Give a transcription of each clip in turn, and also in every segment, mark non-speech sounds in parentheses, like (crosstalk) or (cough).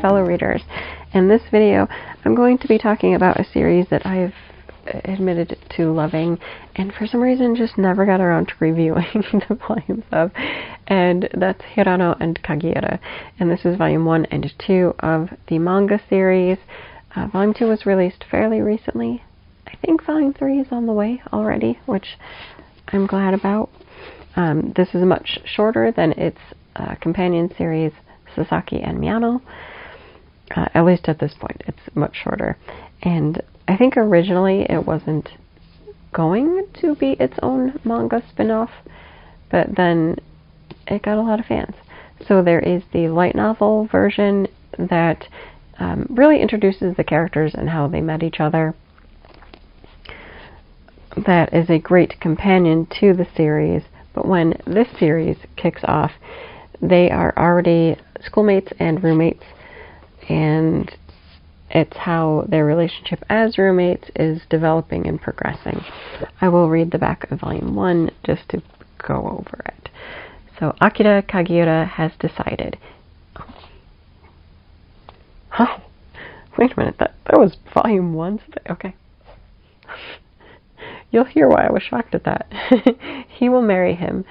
Fellow readers. In this video I'm going to be talking about a series that I've admitted to loving and for some reason just never got around to reviewing (laughs) the volumes of and that's Hirano and Kagiura and this is volume 1 and 2 of the manga series. Uh, volume 2 was released fairly recently. I think volume 3 is on the way already which I'm glad about. Um, this is much shorter than its uh, companion series Sasaki and Miyano. Uh, at least at this point, it's much shorter. And I think originally it wasn't going to be its own manga spin-off, but then it got a lot of fans. So there is the light novel version that um, really introduces the characters and how they met each other. That is a great companion to the series, but when this series kicks off, they are already schoolmates and roommates, and it's how their relationship as roommates is developing and progressing. I will read the back of volume one just to go over it. So Akira Kagiura has decided. Oh. oh, wait a minute, that, that was volume one? Okay. (laughs) You'll hear why I was shocked at that. (laughs) he will marry him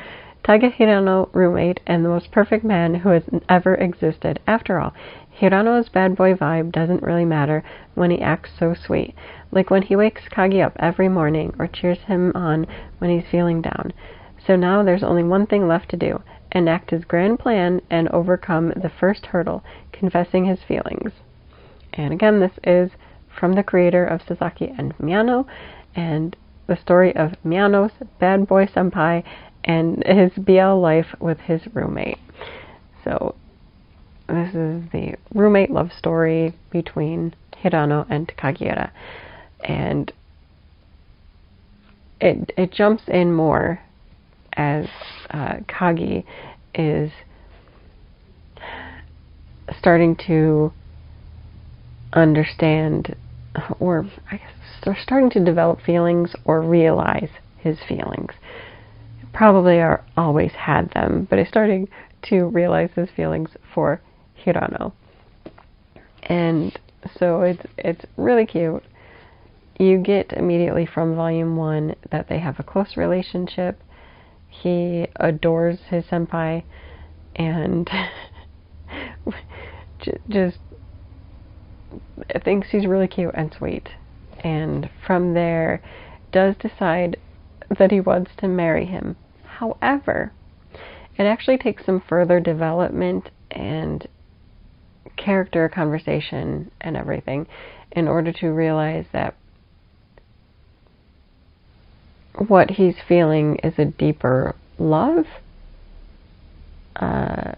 Taiga Hirano roommate and the most perfect man who has ever existed. After all, Hirano's bad boy vibe doesn't really matter when he acts so sweet, like when he wakes Kagi up every morning or cheers him on when he's feeling down. So now there's only one thing left to do enact his grand plan and overcome the first hurdle, confessing his feelings. And again, this is from the creator of Sasaki and Miyano, and the story of Miyano's bad boy senpai and his BL life with his roommate. So, this is the roommate love story between Hirano and Kagiura. And it, it jumps in more as uh, Kagi is starting to understand, or I guess starting to develop feelings or realize his feelings probably are always had them, but is starting to realize his feelings for Hirano. And so it's it's really cute. You get immediately from volume one that they have a close relationship. He adores his senpai and (laughs) just thinks he's really cute and sweet. And from there, does decide that he wants to marry him. However, it actually takes some further development and character conversation and everything in order to realize that what he's feeling is a deeper love. Uh,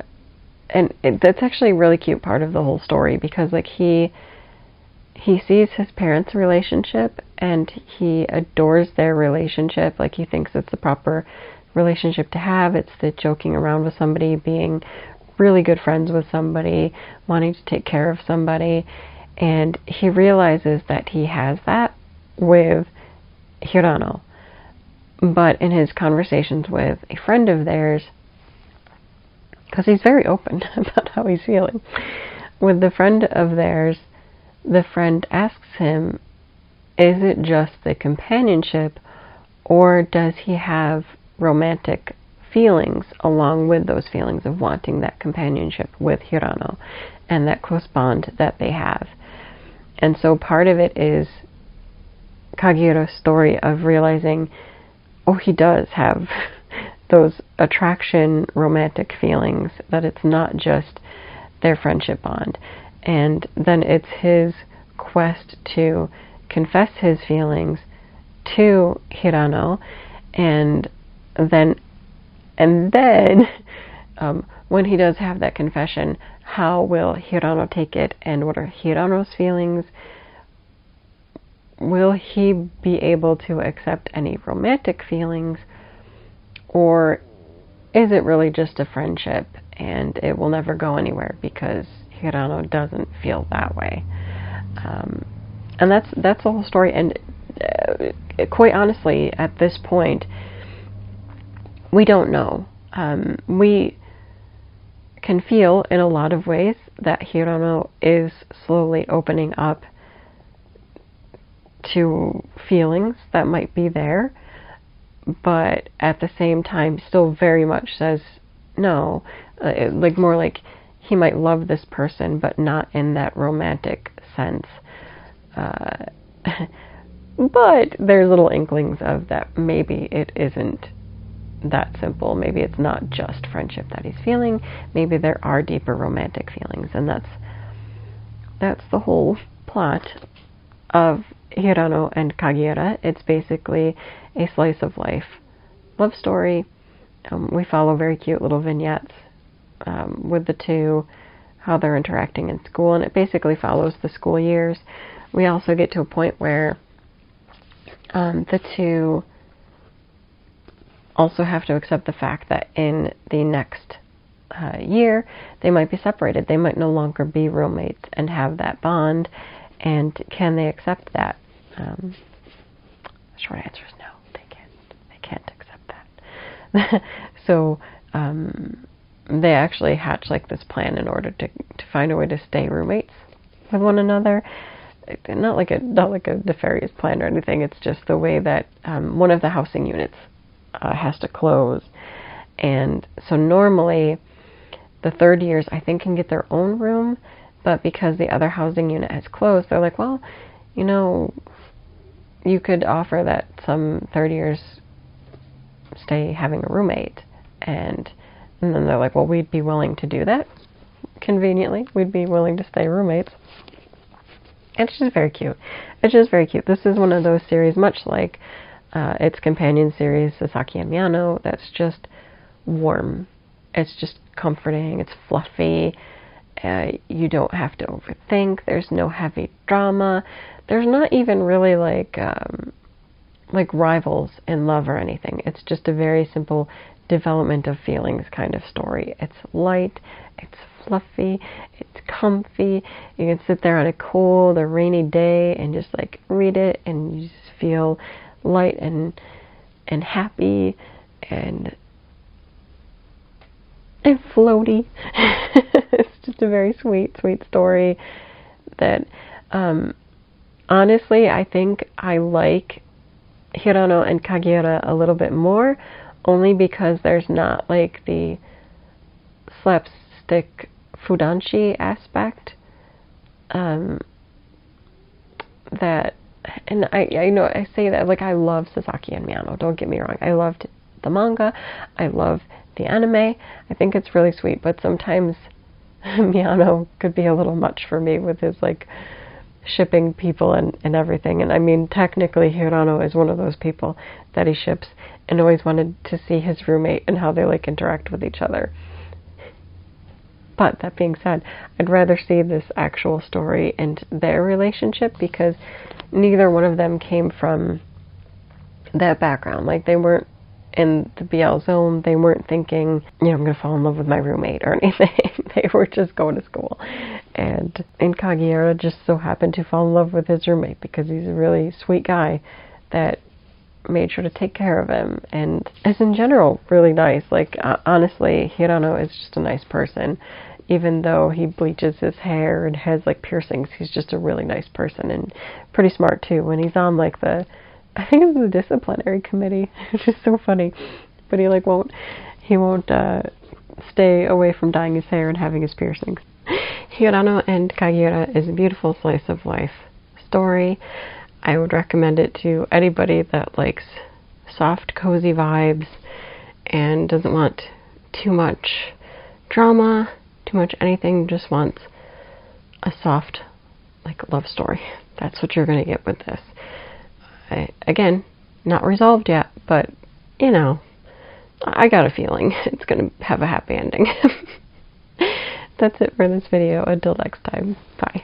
and it, that's actually a really cute part of the whole story because like he he sees his parents' relationship and he adores their relationship. Like he thinks it's the proper relationship to have. It's the joking around with somebody, being really good friends with somebody, wanting to take care of somebody. And he realizes that he has that with Hirano. But in his conversations with a friend of theirs, because he's very open (laughs) about how he's feeling, with the friend of theirs, the friend asks him, is it just the companionship or does he have romantic feelings along with those feelings of wanting that companionship with Hirano and that close bond that they have? And so part of it is Kagiura's story of realizing, oh, he does have (laughs) those attraction, romantic feelings, that it's not just their friendship bond. And then it's his quest to confess his feelings to Hirano and then and then (laughs) um, when he does have that confession, how will Hirano take it and what are Hirano's feelings? Will he be able to accept any romantic feelings or is it really just a friendship and it will never go anywhere because Hirano doesn't feel that way. Um, and that's that's the whole story. And uh, quite honestly, at this point, we don't know. Um, we can feel in a lot of ways that Hirano is slowly opening up to feelings that might be there, but at the same time, still very much says no. Uh, like more like he might love this person, but not in that romantic sense. Uh, (laughs) but there's little inklings of that maybe it isn't that simple. Maybe it's not just friendship that he's feeling. Maybe there are deeper romantic feelings, and that's that's the whole plot of Hirano and Kagiura. It's basically a slice of life love story. Um, we follow very cute little vignettes um, with the two, how they're interacting in school, and it basically follows the school years. We also get to a point where um, the two also have to accept the fact that in the next uh, year they might be separated. They might no longer be roommates and have that bond. And can they accept that? Um, short answer is no. They can't. They can't accept that. (laughs) so um, they actually hatch like this plan in order to to find a way to stay roommates with one another. Not like a not like a nefarious plan or anything. It's just the way that um, one of the housing units uh, has to close, and so normally the third years I think can get their own room, but because the other housing unit has closed, they're like, well, you know, you could offer that some third years stay having a roommate, and and then they're like, well, we'd be willing to do that. Conveniently, we'd be willing to stay roommates. It's just very cute. It's just very cute. This is one of those series, much like uh, its companion series, Sasaki and Miyano, that's just warm. It's just comforting. It's fluffy. Uh, you don't have to overthink. There's no heavy drama. There's not even really like um, like rivals in love or anything. It's just a very simple development of feelings kind of story. It's light, it's fluffy, it's comfy. You can sit there on a cold or rainy day and just like read it and you just feel light and and happy and and floaty. (laughs) it's just a very sweet, sweet story that um, honestly I think I like Hirano and Kagiura a little bit more only because there's not like the slapstick fudanshi aspect um, that and I I know I say that like I love Sasaki and Miyano don't get me wrong I loved the manga I love the anime I think it's really sweet but sometimes (laughs) Miyano could be a little much for me with his like shipping people and, and everything. And I mean, technically, Hirano is one of those people that he ships and always wanted to see his roommate and how they like interact with each other. But that being said, I'd rather see this actual story and their relationship because neither one of them came from that background. Like they weren't in the BL zone, they weren't thinking, you know, I'm going to fall in love with my roommate or (laughs) anything. they were just going to school. And Kagiura just so happened to fall in love with his roommate because he's a really sweet guy that made sure to take care of him and is in general really nice. Like, uh, honestly, Hirano is just a nice person. Even though he bleaches his hair and has like piercings, he's just a really nice person and pretty smart too. When he's on like the (laughs) I think it's the disciplinary committee, (laughs) which is so funny. But he like won't he won't uh, stay away from dyeing his hair and having his piercings. (laughs) Hirano and Kagiura is a beautiful slice of life story. I would recommend it to anybody that likes soft, cozy vibes and doesn't want too much drama, too much anything, just wants a soft, like, love story. That's what you're going to get with this. I, again, not resolved yet, but you know, I got a feeling (laughs) it's going to have a happy ending. (laughs) That's it for this video. Until next time, bye.